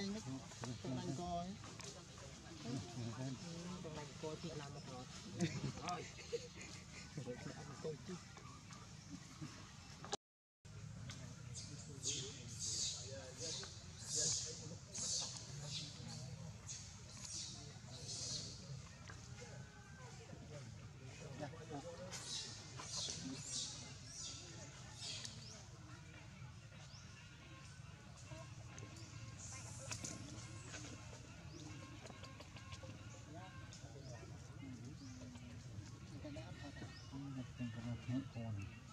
ឯងហ្នឹងចំណាញ់កយចំណាញ់កយទៀតឡើងមកហើយ can't go on.